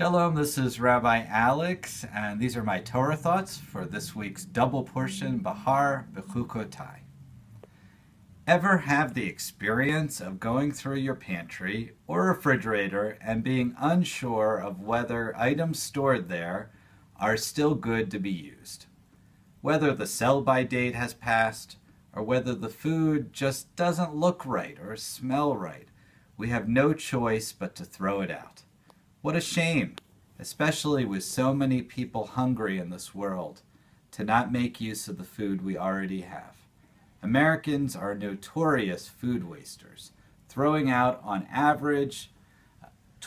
Shalom, this is Rabbi Alex, and these are my Torah thoughts for this week's double portion Bahar Bechukotai. Ever have the experience of going through your pantry or refrigerator and being unsure of whether items stored there are still good to be used? Whether the sell by date has passed, or whether the food just doesn't look right or smell right, we have no choice but to throw it out. What a shame, especially with so many people hungry in this world, to not make use of the food we already have. Americans are notorious food wasters, throwing out on average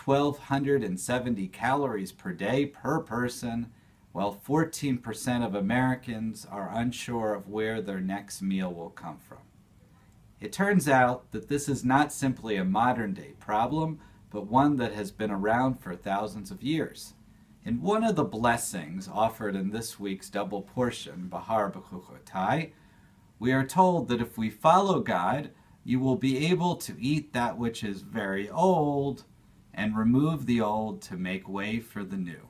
1,270 calories per day per person, while 14% of Americans are unsure of where their next meal will come from. It turns out that this is not simply a modern day problem, but one that has been around for thousands of years. In one of the blessings offered in this week's double portion, Bahar Bechukotai, we are told that if we follow God, you will be able to eat that which is very old and remove the old to make way for the new.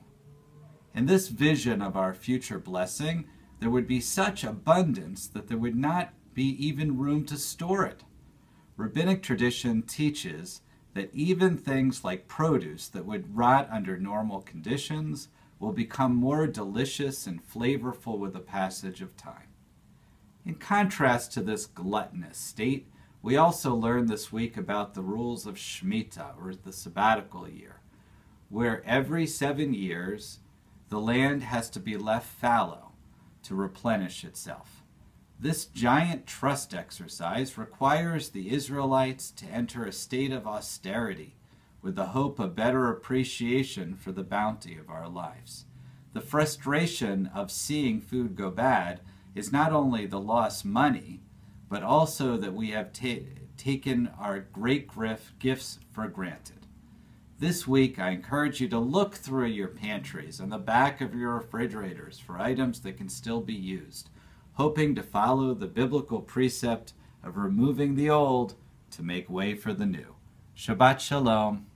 In this vision of our future blessing, there would be such abundance that there would not be even room to store it. Rabbinic tradition teaches that even things like produce that would rot under normal conditions will become more delicious and flavorful with the passage of time. In contrast to this gluttonous state, we also learned this week about the rules of Shemitah, or the sabbatical year, where every seven years the land has to be left fallow to replenish itself. This giant trust exercise requires the Israelites to enter a state of austerity with the hope of better appreciation for the bounty of our lives. The frustration of seeing food go bad is not only the lost money, but also that we have ta taken our great gifts for granted. This week, I encourage you to look through your pantries and the back of your refrigerators for items that can still be used hoping to follow the biblical precept of removing the old to make way for the new. Shabbat Shalom.